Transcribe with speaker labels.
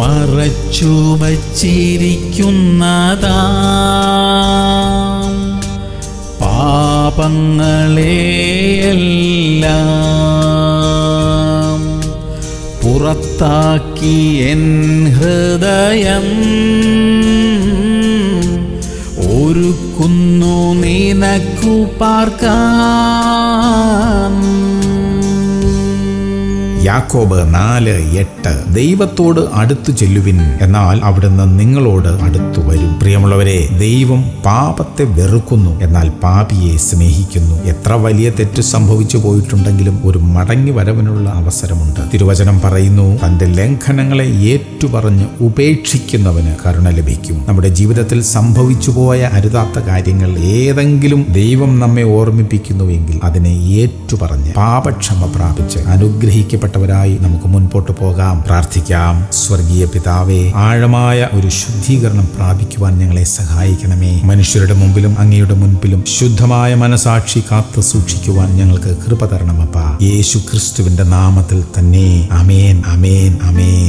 Speaker 1: മറച്ചു വച്ചിരിക്കുന്നതാ പാപങ്ങളെയെല്ലാം പുറത്താക്കി എൻ ഹൃദയം. ഒരുക്കുന്നു നിനക്കു പാർക്കാൻ
Speaker 2: യാക്കോബ് നാല് എട്ട് ദൈവത്തോട് അടുത്തു ചെല്ലുവിൻ എന്നാൽ അവിടുന്ന് നിങ്ങളോട് അടുത്തു വരും. പ്രിയമുള്ളവരെ ദൈവം പാപത്തെ വെറുക്കുന്നു എന്നാൽ പാപിയെ സ്നേഹിക്കുന്നു. എത്ര വലിയ തെറ്റ് സംഭവിച്ചു പോയിട്ടുണ്ടെങ്കിലും ഒരു മടങ്ങി വരവിനുള്ള അവസരമുണ്ട്. തിരുവചനം പറയുന്നു തന്റെ ലംഘനങ്ങളെ ഏറ്റുപറഞ്ഞ് ഉപേക്ഷിക്കുന്നവന് കരുണ ലഭിക്കും. നമ്മുടെ ജീവിതത്തിൽ സംഭവിച്ചു പോയ അരുതാത്ത കാര്യങ്ങൾ ഏതെങ്കിലും ദൈവം നമ്മെ ഓർമ്മിപ്പിക്കുന്നുവെങ്കിൽ അതിനെ ഏറ്റുപറഞ്ഞ് പാപക്ഷമ പ്രാപിച്ച് അനുഗ്രഹിക്കപ്പെട്ടവരായി നമുക്ക് മുൻപോട്ട് പോകാം. പ്രാർത്ഥിക്കാം. സ്വർഗീയ പിതാവേ ആഴമായ ഒരു ശുദ്ധീകരണം പ്രാപിക്കുവാൻ ഞങ്ങളെ സഹായിക്കണമേ. മനുഷ്യരുടെ മുമ്പിലും അങ്ങയുടെ മുൻപിലും ശുദ്ധമായ മനസാക്ഷി കാത്തു സൂക്ഷിക്കുവാൻ ഞങ്ങൾക്ക് കൃപ തരണമപ്പ. യേശു ക്രിസ്തുവിന്റെ നാമത്തിൽ തന്നെ. അമേൻ അമേൻ അമേൻ